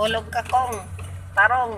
Hulog ka kong. Tarong.